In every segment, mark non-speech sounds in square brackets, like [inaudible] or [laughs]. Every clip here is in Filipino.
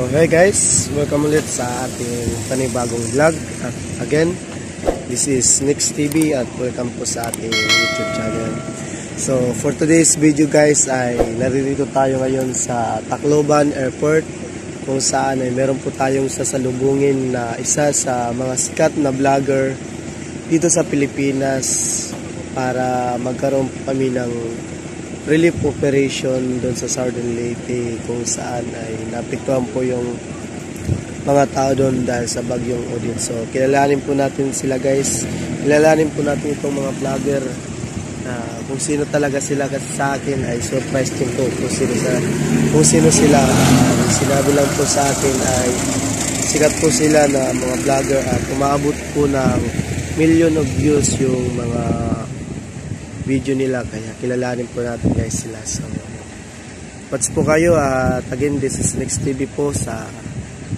Hi guys, welcome ulit sa ating panibagong vlog. At again, this is Nix TV at welcome po sa ating YouTube channel. So for today's video guys ay naririto tayo ngayon sa Tacloban Airport kung saan ay meron po tayong sasalubungin na isa sa mga sikat na vlogger dito sa Pilipinas para magkaroon kami ng relief operation doon sa Southern Leyte kung saan ay napiktuhan po yung mga tao doon dahil sa bagyong Odin. So, kilalanin po natin sila guys. Kilalanin po natin itong mga vlogger na kung sino talaga sila kasi sa akin ay surprise din po kung sino, sa, kung sino sila. Uh, sinabi lang po sa akin ay sikat po sila na mga vlogger at umaabot po ng million of views yung mga video nila kaya kilalanin po natin guys sila. So what's po kayo at again this is Next TV po sa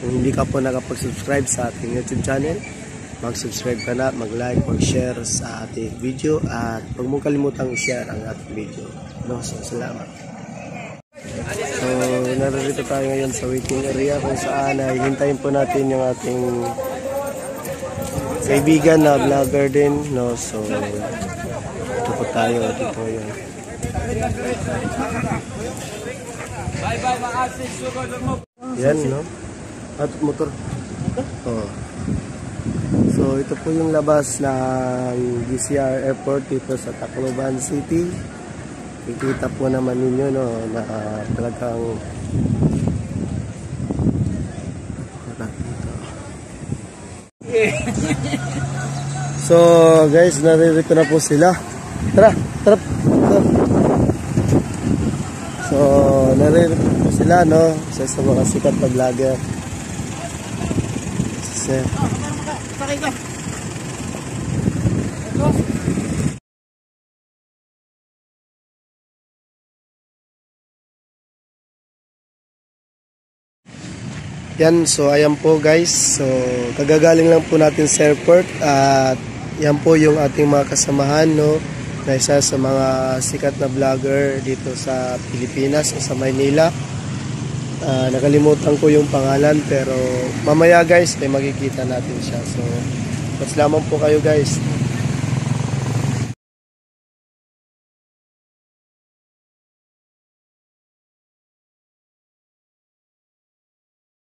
kung hindi ka po nakapag-subscribe sa ating YouTube channel mag-subscribe ka na, mag-like, mag-share sa ating video at huwag mo kalimutang i-share ang ating video. No? so salamat. So narito tayo ngayon sa waiting area kung saan ay hintayin po natin yung ating kaibigan na vlogger din no? So dito tayo dito yun. Yan no? At motor. Oh. so ito po yung labas ng DCR airport dito sa Tacloban City. Kikita po naman ninyo no na talagang [laughs] So guys, naririto na po sila. Tara, tara. tara. So, naririto po sila, no? Isa sa mga sikat na vlogger. Sir. Yan, so ayan po guys. So, kagagaling lang po natin sa airport at yan po yung ating mga kasamahan, no? Na isa sa mga sikat na vlogger dito sa Pilipinas o sa Maynila. Uh, nakalimutan ko yung pangalan pero mamaya guys ay makikita natin siya. So, mas lamang po kayo guys.